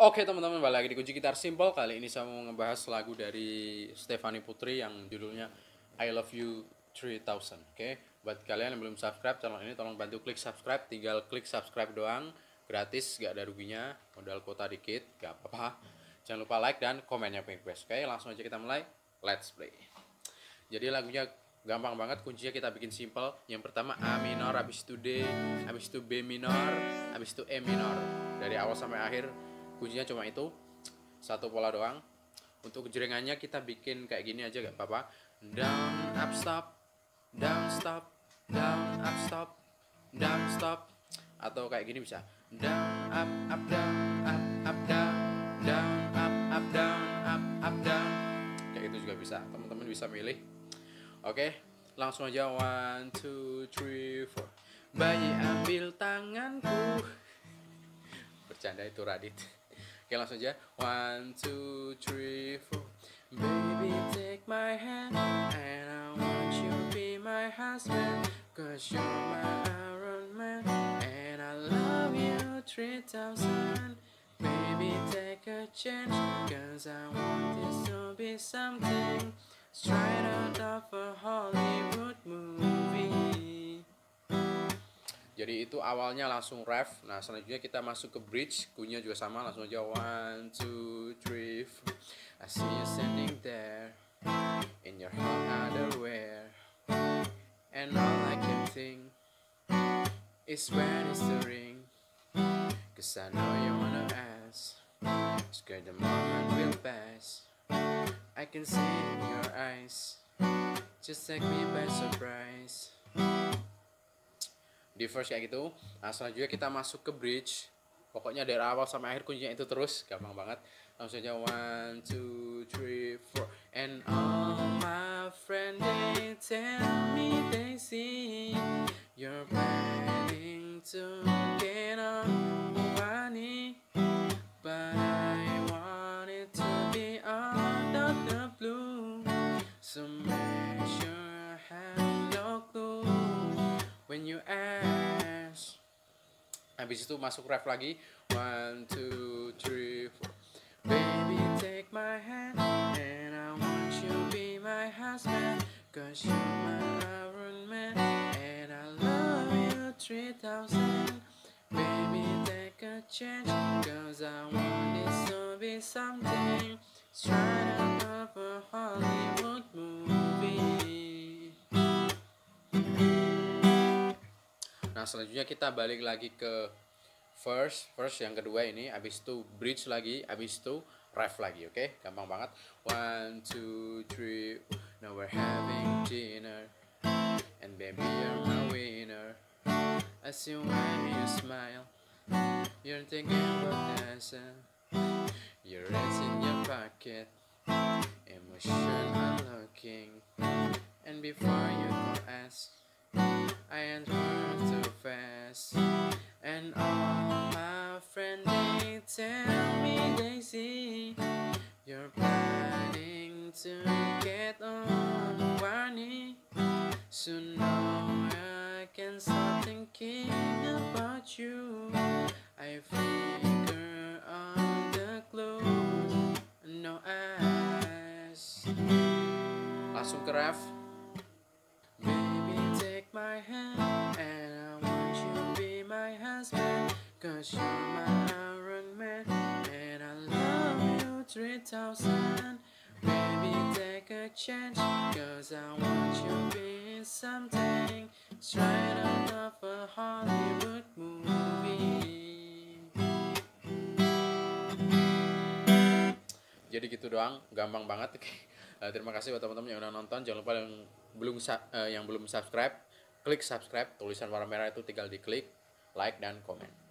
Oke teman-teman, balik lagi di Kunci Gitar Simple. Kali ini saya mau ngebahas lagu dari Stefani Putri yang judulnya I Love You 3000 Oke, buat kalian yang belum subscribe channel ini tolong bantu klik subscribe. Tinggal klik subscribe doang, gratis, gak ada ruginya Modal kuota dikit, gak apa-apa. Jangan lupa like dan komennya request Oke, langsung aja kita mulai, let's play. Jadi lagunya gampang banget kuncinya kita bikin simple. Yang pertama A minor habis itu D habis itu B minor habis itu E minor. Dari awal sampai akhir kuncinya cuma itu satu pola doang. Untuk jeringannya kita bikin kayak gini aja gak apa-apa. Down up stop. Down stop. Down up stop. Down stop. Atau kayak gini bisa. Down up up down up up down. Down up up down up up down. Kayak gitu juga bisa. Teman-teman bisa milih. Oke, langsung aja. One, two, three, four. Bayi ambil tanganku. Bercanda itu Radit. Oke, langsung aja one, two, three, four. Baby take my hand and I want you to be my husband. Cause you're my Iron Man and I love you 3000. Baby take a chance cause I want this to be something. Straight out of a Hollywood movie. Jadi itu awalnya langsung ref. Nah selanjutnya kita masuk ke bridge. Kunya juga sama. Langsung aja one, two, three, four. I see you standing there in your hot underwear, and all I can think is when is the ring. Cause I know you wanna ask. Scared the moment will pass. I can see in your eyes. Just take me by surprise. Di first kayak gitu. Nah, selanjutnya kita masuk ke bridge. Pokoknya dari awal sampai akhir kuncinya itu terus, gampang banget. Langsung aja one, two, three, four. And all my friends they tell Habis itu masuk ref lagi. One, two, three, four. Baby, take my hand and I want you be my husband. Cause you're my Iron Man and I love you 3000. Baby, take a chance. Cause I want this to be something. Straight Nah selanjutnya kita balik lagi ke first, first yang kedua ini, abis itu bridge lagi, abis itu ref lagi, oke? Gampang banget. One, two, three. Now we're having dinner, and baby you're my winner. I see when you smile, you're thinking about dancing. Your hands in your pocket, emotion unlocking, and before thinking about you. I figure on the clue, no ass. Langsung ke ref. Baby, take my hand and I want you to be my husband. Cause you're my Iron Man and I love you 3000. Baby, take a chance. Cause I want you to be something straight out Jadi gitu doang, gampang banget. Eh, terima kasih buat teman-teman yang udah nonton. Jangan lupa yang belum eh, yang belum subscribe, klik subscribe. Tulisan warna merah itu tinggal diklik, like dan komen.